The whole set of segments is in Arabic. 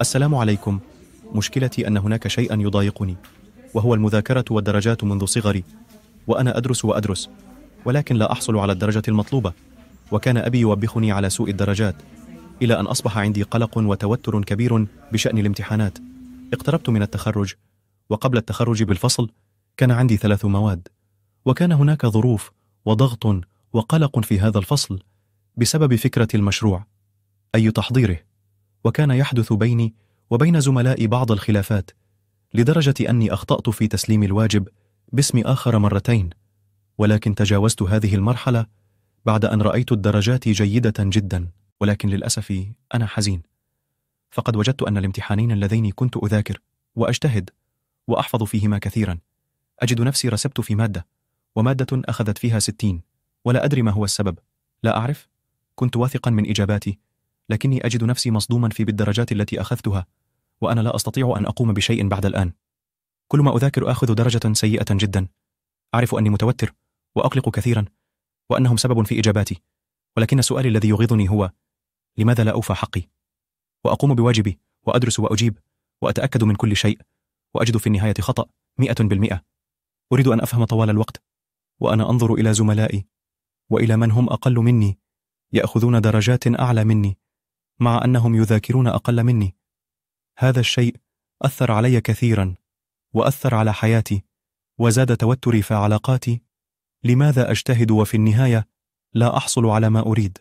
السلام عليكم. مشكلتي أن هناك شيئا يضايقني وهو المذاكرة والدرجات منذ صغري وأنا أدرس وأدرس ولكن لا أحصل على الدرجة المطلوبة وكان أبي يوبخني على سوء الدرجات إلى أن أصبح عندي قلق وتوتر كبير بشأن الامتحانات. اقتربت من التخرج وقبل التخرج بالفصل كان عندي ثلاث مواد وكان هناك ظروف وضغط وقلق في هذا الفصل بسبب فكرة المشروع أي تحضيره. وكان يحدث بيني وبين زملائي بعض الخلافات لدرجة أني أخطأت في تسليم الواجب باسم آخر مرتين ولكن تجاوزت هذه المرحلة بعد أن رأيت الدرجات جيدة جدا ولكن للأسف أنا حزين. فقد وجدت أن الامتحانين اللذين كنت أذاكر وأجتهد وأحفظ فيهما كثيرا. أجد نفسي رسبت في مادة ومادة أخذت فيها ستين ولا أدري ما هو السبب. لا أعرف كنت واثقا من إجاباتي لكني أجد نفسي مصدوما في بالدرجات التي أخذتها وأنا لا أستطيع أن أقوم بشيء بعد الآن. كل ما أذاكر آخذ درجة سيئة جدا. أعرف أني متوتر وأقلق كثيرا وأنهم سبب في إجاباتي. ولكن السؤال الذي يغيظني هو لماذا لا أوفى حقي؟ وأقوم بواجبي وأدرس وأجيب وأتأكد من كل شيء وأجد في النهاية خطأ مئة بالمئة. أريد أن أفهم طوال الوقت وأنا أنظر إلى زملائي وإلى من هم أقل مني يأخذون درجات أعلى مني. مع أنهم يذاكرون أقل مني. هذا الشيء أثر علي كثيرا وأثر على حياتي وزاد توتري في علاقاتي. لماذا أجتهد وفي النهاية لا أحصل على ما أريد؟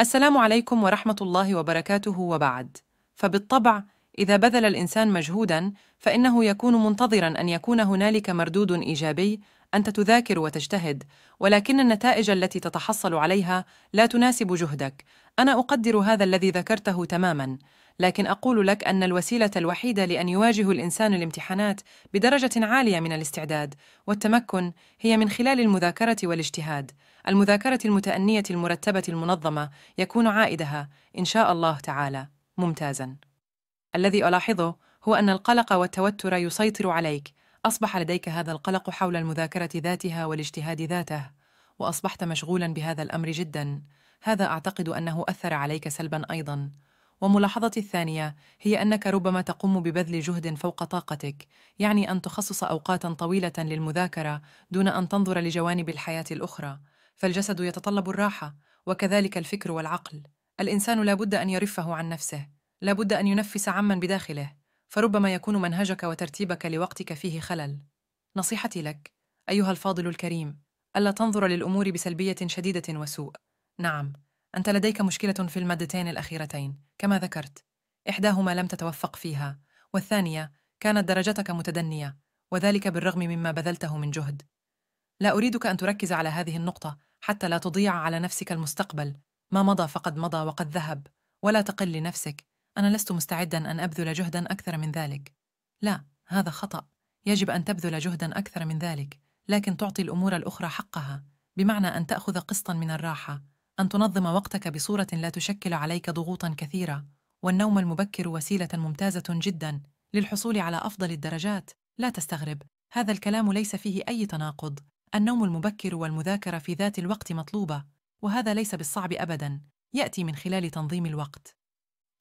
السلام عليكم ورحمة الله وبركاته وبعد. فبالطبع إذا بذل الإنسان مجهوداً فإنه يكون منتظراً أن يكون هنالك مردود إيجابي أنت تذاكر وتجتهد ولكن النتائج التي تتحصل عليها لا تناسب جهدك أنا أقدر هذا الذي ذكرته تماماً لكن أقول لك أن الوسيلة الوحيدة لأن يواجه الإنسان الامتحانات بدرجة عالية من الاستعداد والتمكن هي من خلال المذاكرة والاجتهاد. المذاكرة المتأنية المرتبة المنظمة يكون عائدها إن شاء الله تعالى ممتازا. الذي ألاحظه هو أن القلق والتوتر يسيطر عليك. أصبح لديك هذا القلق حول المذاكرة ذاتها والاجتهاد ذاته، وأصبحت مشغولا بهذا الأمر جدا. هذا أعتقد أنه أثر عليك سلبا أيضا. وملاحظتي الثانية هي أنك ربما تقوم ببذل جهد فوق طاقتك، يعني أن تخصص أوقاتا طويلة للمذاكرة دون أن تنظر لجوانب الحياة الأخرى، فالجسد يتطلب الراحة، وكذلك الفكر والعقل. الإنسان لا بد أن يرفه عن نفسه، لا بد أن ينفس عمن بداخله، فربما يكون منهجك وترتيبك لوقتك فيه خلل. نصيحتي لك، أيها الفاضل الكريم، ألا تنظر للأمور بسلبية شديدة وسوء. نعم، أنت لديك مشكلة في المادتين الأخيرتين كما ذكرت إحداهما لم تتوفق فيها والثانية كانت درجتك متدنية وذلك بالرغم مما بذلته من جهد لا أريدك أن تركز على هذه النقطة حتى لا تضيع على نفسك المستقبل ما مضى فقد مضى وقد ذهب ولا تقل لنفسك أنا لست مستعدا أن أبذل جهدا أكثر من ذلك. لا هذا خطأ. يجب أن تبذل جهدا أكثر من ذلك لكن تعطي الأمور الأخرى حقها. بمعنى أن تأخذ قسطا من الراحة. أن تنظم وقتك بصورة لا تشكل عليك ضغوطا كثيرة. والنوم المبكر وسيلة ممتازة جدا للحصول على أفضل الدرجات. لا تستغرب هذا الكلام ليس فيه أي تناقض. النوم المبكر والمذاكرة في ذات الوقت مطلوبة وهذا ليس بالصعب أبدا. يأتي من خلال تنظيم الوقت.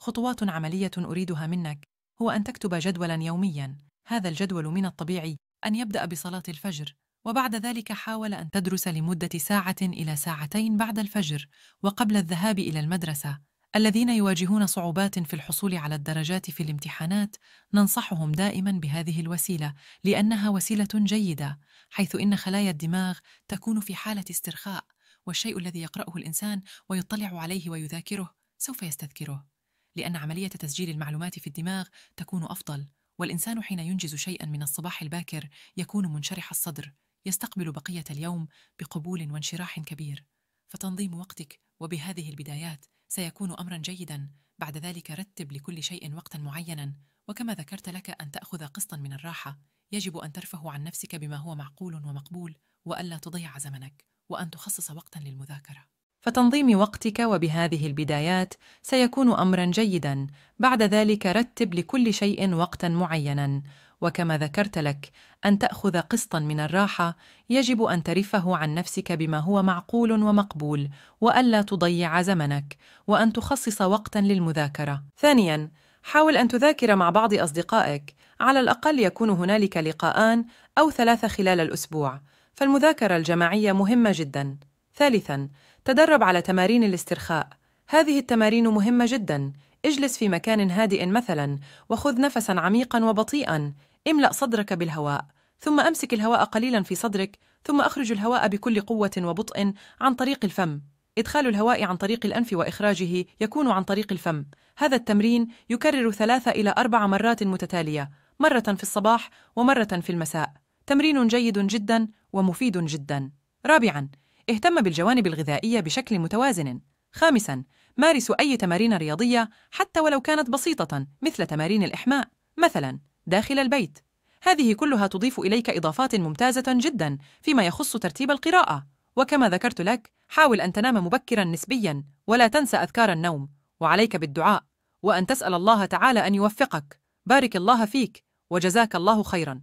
خطوات عملية أريدها منك هو أن تكتب جدولا يوميا هذا الجدول من الطبيعي أن يبدأ بصلاة الفجر وبعد ذلك حاول أن تدرس لمدة ساعة إلى ساعتين بعد الفجر وقبل الذهاب إلى المدرسة. الذين يواجهون صعوبات في الحصول على الدرجات في الامتحانات ننصحهم دائما بهذه الوسيلة لأنها وسيلة جيدة، حيث إن خلايا الدماغ تكون في حالة استرخاء، والشيء الذي يقرأه الإنسان ويطلع عليه ويذاكره سوف يستذكره، لأن عملية تسجيل المعلومات في الدماغ تكون أفضل، والإنسان حين ينجز شيئا من الصباح الباكر يكون منشرح الصدر يستقبل بقية اليوم بقبول وانشراح كبير. فتنظيم وقتك وبهذه البدايات سيكون أمرا جيدا. بعد ذلك رتب لكل شيء وقتا معينا. وكما ذكرت لك أن تأخذ قسطا من الراحة يجب أن ترفه عن نفسك بما هو معقول ومقبول وألا تضيع زمنك وأن تخصص وقتا للمذاكرة. فتنظيم وقتك وبهذه البدايات سيكون امرا جيدا. بعد ذلك رتب لكل شيء وقتا معينا. وكما ذكرت لك أن تأخذ قسطا من الراحة يجب أن ترفه عن نفسك بما هو معقول ومقبول والا تضيع زمنك وأن تخصص وقتا للمذاكرة. ثانيا حاول أن تذاكر مع بعض أصدقائك. على الأقل يكون هنالك لقاءان أو ثلاثة خلال الأسبوع. فالمذاكرة الجماعية مهمة جدا. ثالثاً تدرب على تمارين الاسترخاء. هذه التمارين مهمة جدا. اجلس في مكان هادئ مثلا وخذ نفسا عميقا وبطيئا. املأ صدرك بالهواء. ثم أمسك الهواء قليلا في صدرك ثم أخرج الهواء بكل قوة وبطء عن طريق الفم. إدخال الهواء عن طريق الأنف وإخراجه يكون عن طريق الفم. هذا التمرين يكرر ثلاثة إلى أربع مرات متتالية مرة في الصباح ومرة في المساء. تمرين جيد جدا ومفيد جدا. رابعا اهتم بالجوانب الغذائية بشكل متوازن. خامسا مارسوا أي تمارين رياضية حتى ولو كانت بسيطة مثل تمارين الإحماء. مثلا داخل البيت. هذه كلها تضيف إليك إضافات ممتازة جدا فيما يخص ترتيب القراءة. وكما ذكرت لك حاول أن تنام مبكرا نسبيا ولا تنسى أذكار النوم. وعليك بالدعاء. وأن تسأل الله تعالى أن يوفقك. بارك الله فيك وجزاك الله خيرا.